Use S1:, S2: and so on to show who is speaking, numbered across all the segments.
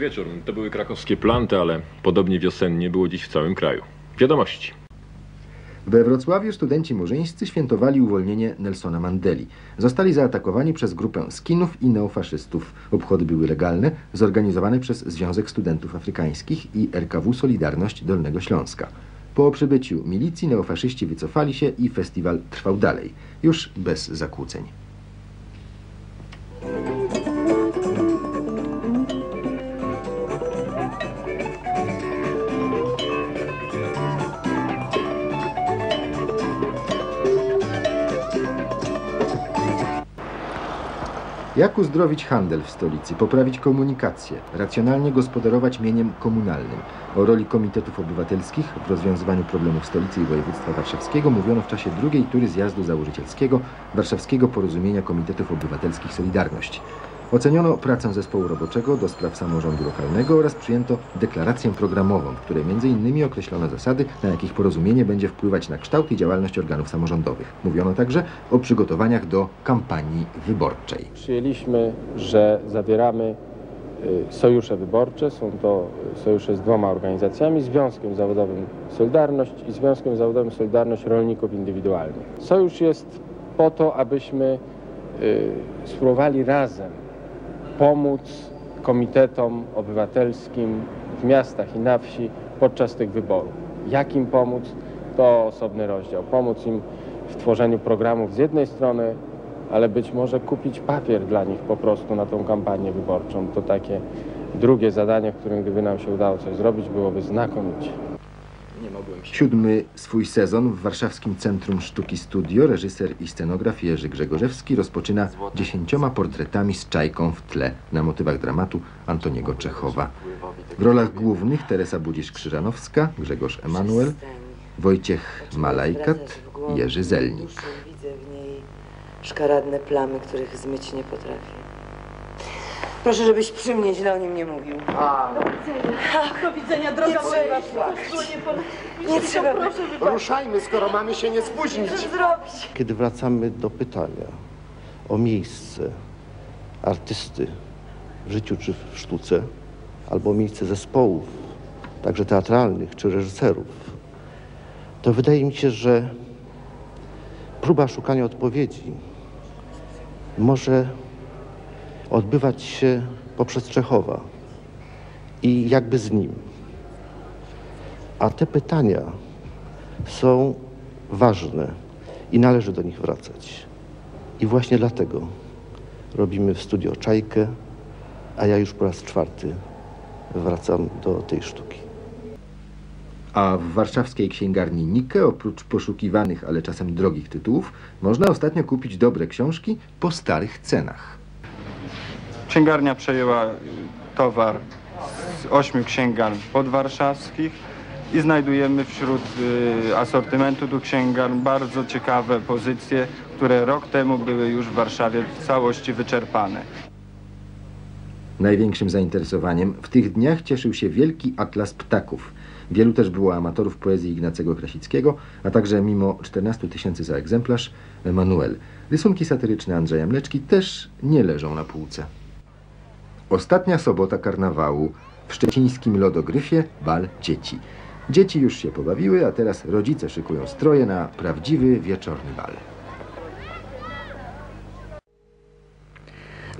S1: wieczór. To były krakowskie planty, ale podobnie wiosennie było dziś w całym kraju. Wiadomości.
S2: We Wrocławiu studenci murzyńscy świętowali uwolnienie Nelsona Mandeli. Zostali zaatakowani przez grupę skinów i neofaszystów. Obchody były legalne, zorganizowane przez Związek Studentów Afrykańskich i RKW Solidarność Dolnego Śląska. Po przybyciu milicji neofaszyści wycofali się i festiwal trwał dalej, już bez zakłóceń. Jak uzdrowić handel w stolicy, poprawić komunikację, racjonalnie gospodarować mieniem komunalnym? O roli komitetów obywatelskich w rozwiązywaniu problemów stolicy i województwa warszawskiego mówiono w czasie drugiej tury zjazdu założycielskiego Warszawskiego Porozumienia Komitetów Obywatelskich Solidarność. Oceniono pracę zespołu roboczego do spraw samorządu lokalnego oraz przyjęto deklarację programową, w której m.in. określono zasady, na jakich porozumienie będzie wpływać na kształt i działalność organów samorządowych. Mówiono także o przygotowaniach do kampanii wyborczej.
S3: Przyjęliśmy, że zawieramy y, sojusze wyborcze. Są to y, sojusze z dwoma organizacjami, Związkiem Zawodowym Solidarność i Związkiem Zawodowym Solidarność Rolników Indywidualnych. Sojusz jest po to, abyśmy y, spróbowali razem pomóc komitetom obywatelskim w miastach i na wsi podczas tych wyborów. Jak im pomóc, to osobny rozdział. Pomóc im w tworzeniu programów z jednej strony, ale być może kupić papier dla nich po prostu na tą kampanię wyborczą. To takie drugie zadanie, w którym gdyby nam się udało coś zrobić, byłoby znakomicie.
S2: Siódmy swój sezon w warszawskim Centrum Sztuki Studio reżyser i scenograf Jerzy Grzegorzewski rozpoczyna dziesięcioma portretami z czajką w tle na motywach dramatu Antoniego Czechowa. W rolach głównych Teresa Budzisz-Krzyżanowska, Grzegorz Emanuel, Wojciech Malajkat i Jerzy Zelnik.
S4: Widzę w niej szkaradne plamy, których zmyć nie potrafię. Proszę, żebyś przy mnie źle o nim nie mówił.
S5: Do widzenia, droga moja.
S4: Nie trzeba.
S5: Proszę.
S6: Ruszajmy, skoro mamy się nie spóźnić.
S4: Co zrobić?
S7: Kiedy wracamy do pytania o miejsce artysty w życiu czy w sztuce, albo miejsce zespołów, także teatralnych czy reżyserów, to wydaje mi się, że próba szukania odpowiedzi może odbywać się poprzez Czechowa i jakby z nim. A te pytania są ważne i należy do nich wracać. I właśnie dlatego robimy w studio Czajkę, a ja już po raz czwarty wracam do tej sztuki.
S2: A w warszawskiej księgarni Nike, oprócz poszukiwanych, ale czasem drogich tytułów, można ostatnio kupić dobre książki po starych cenach.
S8: Księgarnia przejęła y, towar z ośmiu księgarni podwarszawskich i znajdujemy wśród y, asortymentu do księgarni bardzo ciekawe pozycje, które rok temu były już w Warszawie w całości wyczerpane.
S2: Największym zainteresowaniem w tych dniach cieszył się wielki atlas ptaków. Wielu też było amatorów poezji Ignacego Krasickiego, a także mimo 14 tysięcy za egzemplarz Emanuel. Rysunki satyryczne Andrzeja Mleczki też nie leżą na półce. Ostatnia sobota karnawału w szczecińskim lodogryfie bal dzieci. Dzieci już się pobawiły, a teraz rodzice szykują stroje na prawdziwy wieczorny bal.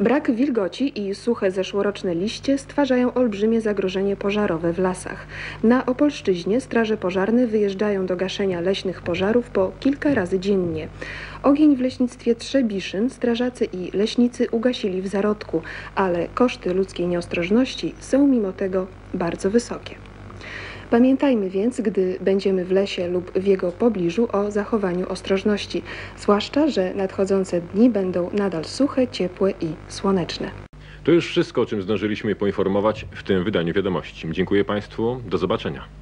S9: Brak wilgoci i suche zeszłoroczne liście stwarzają olbrzymie zagrożenie pożarowe w lasach. Na Opolszczyźnie straże pożarne wyjeżdżają do gaszenia leśnych pożarów po kilka razy dziennie. Ogień w leśnictwie Trzebiszyn strażacy i leśnicy ugasili w zarodku, ale koszty ludzkiej nieostrożności są mimo tego bardzo wysokie. Pamiętajmy więc, gdy będziemy w lesie lub w jego pobliżu o zachowaniu ostrożności, zwłaszcza, że nadchodzące dni będą nadal suche, ciepłe i słoneczne.
S1: To już wszystko, o czym zdążyliśmy poinformować w tym wydaniu wiadomości. Dziękuję Państwu. Do zobaczenia.